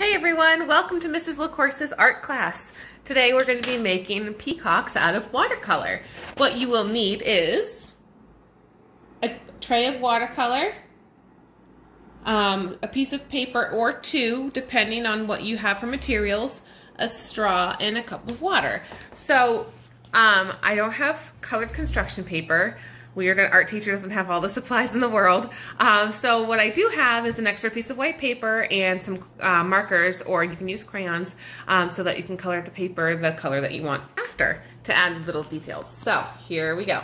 Hey everyone, welcome to Mrs. Lacourse's art class. Today we're going to be making peacocks out of watercolor. What you will need is a tray of watercolor, um, a piece of paper or two, depending on what you have for materials, a straw, and a cup of water. So um, I don't have colored construction paper. Weird art teacher doesn't have all the supplies in the world. Um, so what I do have is an extra piece of white paper and some uh, markers, or you can use crayons, um, so that you can color the paper the color that you want after to add little details. So here we go.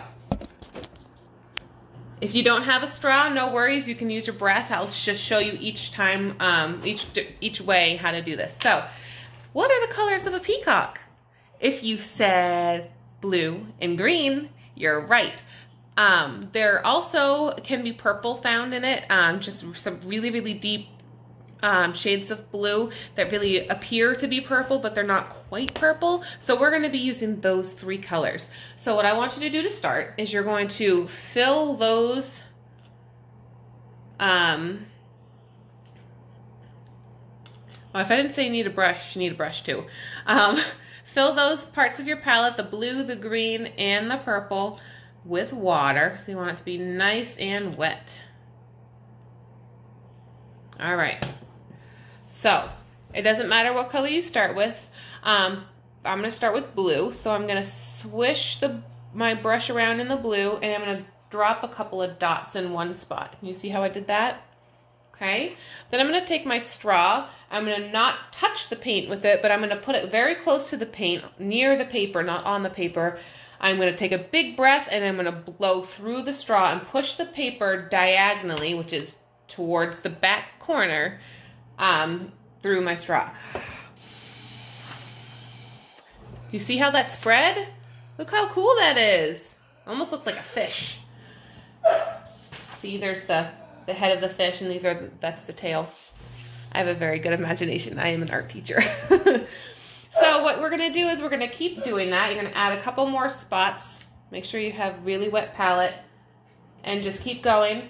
If you don't have a straw, no worries. You can use your breath. I'll just show you each time, um, each, each way how to do this. So what are the colors of a peacock? If you said blue and green, you're right. Um, there also can be purple found in it, um, just some really, really deep um, shades of blue that really appear to be purple, but they're not quite purple. So we're going to be using those three colors. So what I want you to do to start is you're going to fill those um, well, if I didn't say you need a brush, you need a brush too. Um, fill those parts of your palette, the blue, the green, and the purple, with water. So you want it to be nice and wet. All right. So it doesn't matter what color you start with. Um, I'm going to start with blue. So I'm going to swish the my brush around in the blue and I'm going to drop a couple of dots in one spot. You see how I did that? Okay. Then I'm going to take my straw. I'm going to not touch the paint with it, but I'm going to put it very close to the paint, near the paper, not on the paper. I'm going to take a big breath and I'm going to blow through the straw and push the paper diagonally, which is towards the back corner, um, through my straw. You see how that spread? Look how cool that is. Almost looks like a fish. See, there's the, the head of the fish and these are, that's the tail. I have a very good imagination. I am an art teacher. So what we're going to do is we're going to keep doing that. You're going to add a couple more spots. Make sure you have really wet palette. And just keep going.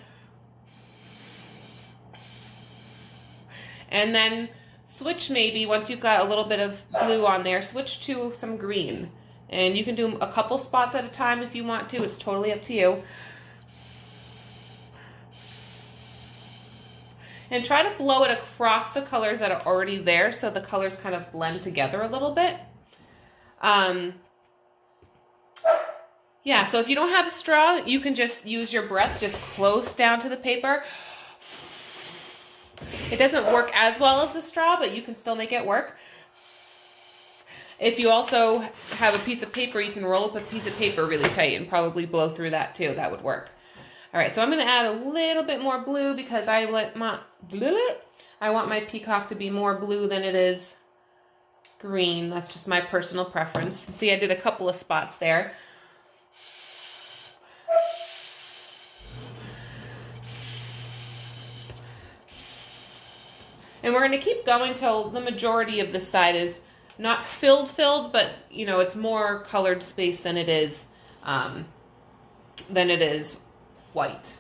And then switch maybe, once you've got a little bit of blue on there, switch to some green. And you can do a couple spots at a time if you want to. It's totally up to you. And try to blow it across the colors that are already there so the colors kind of blend together a little bit. Um, yeah, so if you don't have a straw, you can just use your breath just close down to the paper. It doesn't work as well as a straw, but you can still make it work. If you also have a piece of paper, you can roll up a piece of paper really tight and probably blow through that too. That would work. All right, so I'm going to add a little bit more blue because I let my I want my peacock to be more blue than it is green. That's just my personal preference. See, I did a couple of spots there. And we're going to keep going till the majority of the side is not filled filled, but you know, it's more colored space than it is um, than it is white.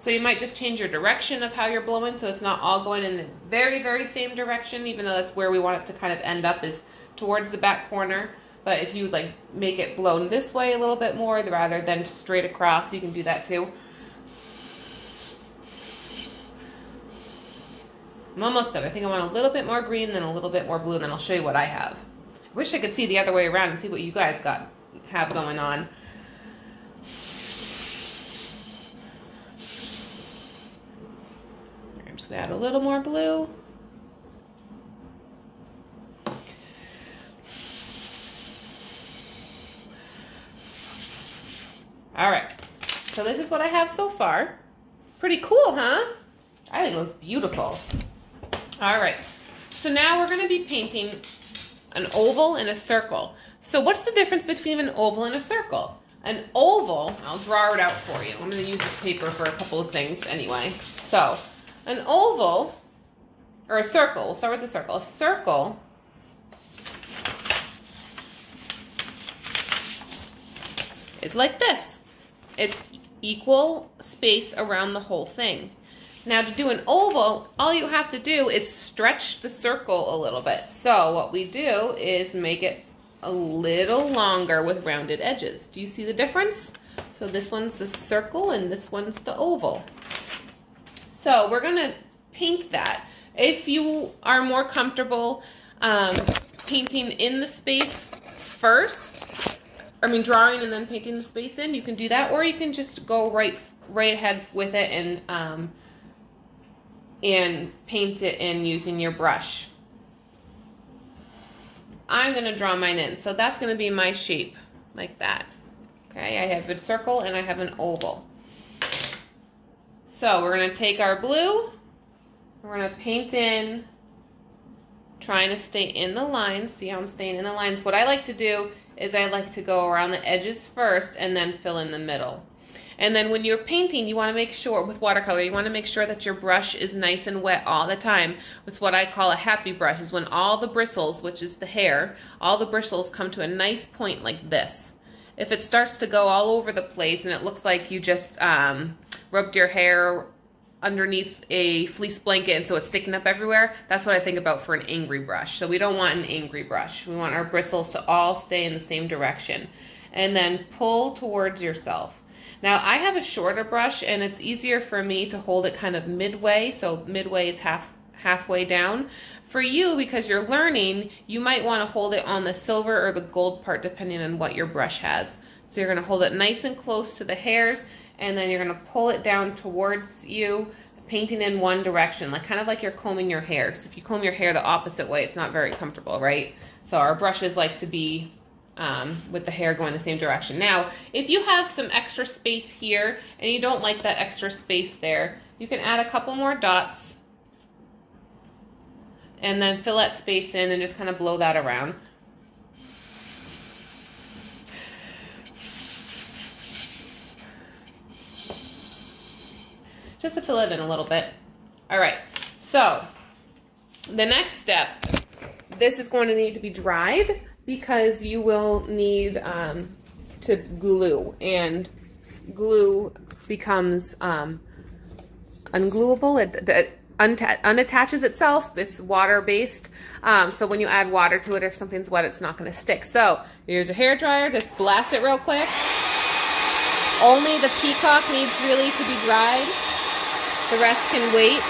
So you might just change your direction of how you're blowing so it's not all going in the very, very same direction, even though that's where we want it to kind of end up is towards the back corner. But if you like make it blown this way a little bit more rather than straight across, you can do that too. I'm almost done. I think I want a little bit more green, then a little bit more blue, and then I'll show you what I have. I wish I could see the other way around and see what you guys got have going on. I'm just gonna add a little more blue. All right, so this is what I have so far. Pretty cool, huh? I think it looks beautiful. All right, so now we're gonna be painting an oval and a circle. So what's the difference between an oval and a circle? An oval, I'll draw it out for you. I'm gonna use this paper for a couple of things anyway. So an oval, or a circle, we'll start with the circle. A circle is like this. It's equal space around the whole thing. Now to do an oval, all you have to do is stretch the circle a little bit. So what we do is make it a little longer with rounded edges. Do you see the difference? So this one's the circle and this one's the oval. So we're gonna paint that. If you are more comfortable um, painting in the space first, I mean drawing and then painting the space in, you can do that, or you can just go right right ahead with it and um, and paint it in using your brush. I'm going to draw mine in. So that's going to be my shape, like that. Okay, I have a circle and I have an oval. So we're going to take our blue, we're going to paint in, trying to stay in the lines. See how I'm staying in the lines? What I like to do is I like to go around the edges first and then fill in the middle. And then when you're painting, you want to make sure, with watercolor, you want to make sure that your brush is nice and wet all the time. It's what I call a happy brush, is when all the bristles, which is the hair, all the bristles come to a nice point like this. If it starts to go all over the place and it looks like you just um, rubbed your hair underneath a fleece blanket and so it's sticking up everywhere, that's what I think about for an angry brush. So we don't want an angry brush. We want our bristles to all stay in the same direction. And then pull towards yourself. Now I have a shorter brush and it's easier for me to hold it kind of midway, so midway is half halfway down. For you, because you're learning, you might want to hold it on the silver or the gold part depending on what your brush has. So you're going to hold it nice and close to the hairs and then you're going to pull it down towards you painting in one direction, like kind of like you're combing your hair. So if you comb your hair the opposite way, it's not very comfortable, right? So our brushes like to be um, with the hair going the same direction. Now, if you have some extra space here and you don't like that extra space there, you can add a couple more dots and then fill that space in and just kind of blow that around. Just to fill it in a little bit. All right, so the next step, this is going to need to be dried because you will need um, to glue and glue becomes um, ungluable. It, it unattaches itself. It's water based. Um, so when you add water to it, if something's wet, it's not going to stick. So here's your hair dryer. Just blast it real quick. Only the peacock needs really to be dried. The rest can wait.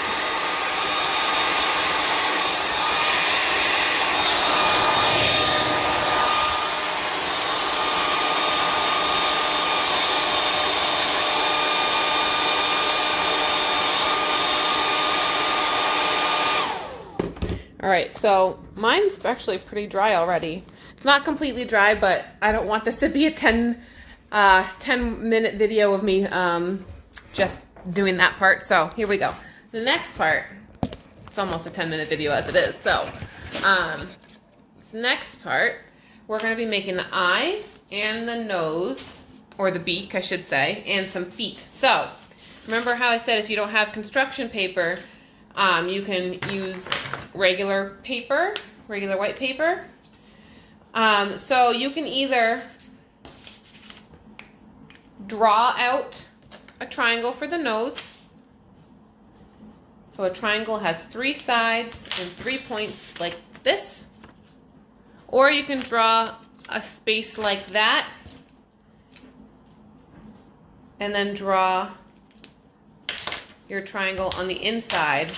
All right, so mine's actually pretty dry already. It's not completely dry, but I don't want this to be a 10, uh, 10 minute video of me um, just doing that part. So here we go. The next part, it's almost a 10 minute video as it is. So um, next part, we're gonna be making the eyes and the nose, or the beak, I should say, and some feet. So remember how I said if you don't have construction paper, um, you can use regular paper, regular white paper. Um, so you can either draw out a triangle for the nose. So a triangle has three sides and three points like this. Or you can draw a space like that and then draw your triangle on the inside.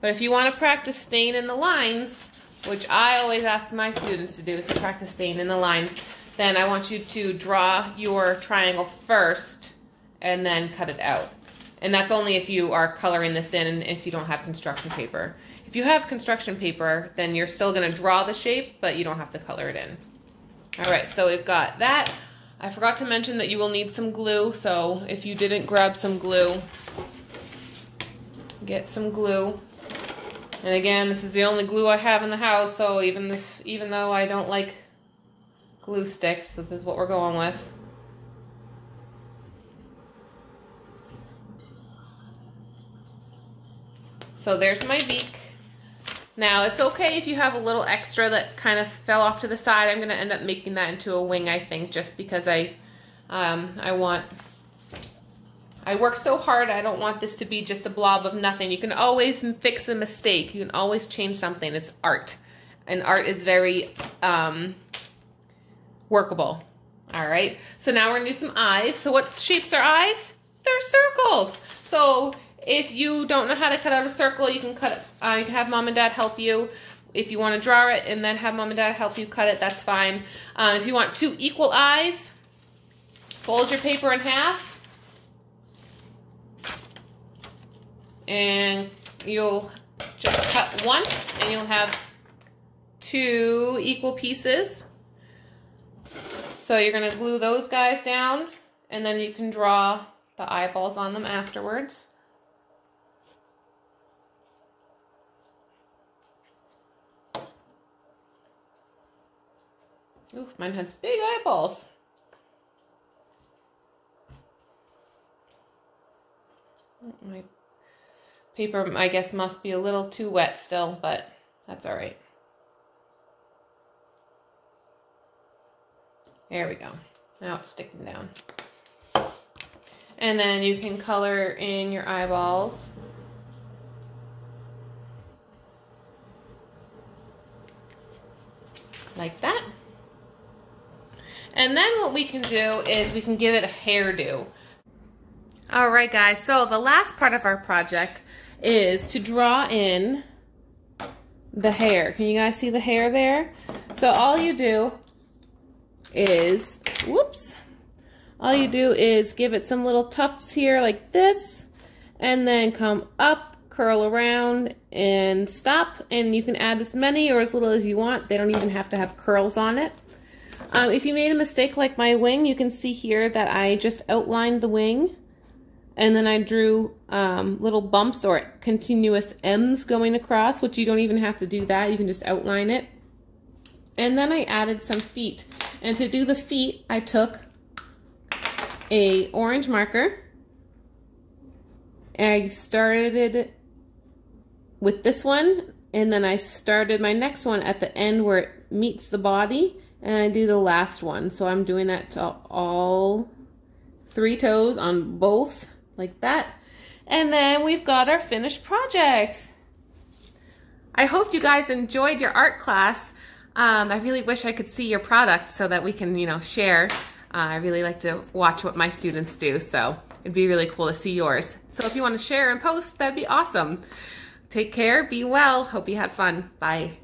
But if you want to practice staying in the lines, which I always ask my students to do is to practice staying in the lines, then I want you to draw your triangle first and then cut it out. And that's only if you are coloring this in and if you don't have construction paper. If you have construction paper, then you're still going to draw the shape, but you don't have to color it in. All right, so we've got that. I forgot to mention that you will need some glue, so if you didn't grab some glue, get some glue. And again, this is the only glue I have in the house, so even if, even though I don't like glue sticks, this is what we're going with. So there's my beak. Now, it's okay if you have a little extra that kind of fell off to the side. I'm going to end up making that into a wing, I think, just because I Um, I want, I work so hard, I don't want this to be just a blob of nothing. You can always fix a mistake. You can always change something. It's art. And art is very um, workable. All right, so now we're gonna do some eyes. So what shapes are eyes? They're circles. So if you don't know how to cut out a circle, you can cut. Uh, you can have mom and dad help you. If you want to draw it and then have mom and dad help you cut it, that's fine. Uh, if you want two equal eyes, fold your paper in half. And you'll just cut once and you'll have two equal pieces. So you're going to glue those guys down and then you can draw the eyeballs on them afterwards. Ooh, mine has big eyeballs. My paper, I guess, must be a little too wet still, but that's all right. There we go. Now it's sticking down. And then you can color in your eyeballs. Like that. And then what we can do is we can give it a hairdo. All right, guys, so the last part of our project is to draw in the hair. Can you guys see the hair there? So all you do is, whoops, all you do is give it some little tufts here like this, and then come up, curl around, and stop. And you can add as many or as little as you want. They don't even have to have curls on it. Um, if you made a mistake like my wing, you can see here that I just outlined the wing and then I drew um, little bumps or continuous M's going across, which you don't even have to do that. You can just outline it. And then I added some feet. And to do the feet, I took a orange marker. And I started with this one, and then I started my next one at the end where it meets the body, and I do the last one. So I'm doing that to all three toes on both, like that. And then we've got our finished project. I hope you guys enjoyed your art class. Um, I really wish I could see your product so that we can, you know, share. Uh, I really like to watch what my students do, so it'd be really cool to see yours. So if you want to share and post, that'd be awesome. Take care, be well, hope you had fun. Bye.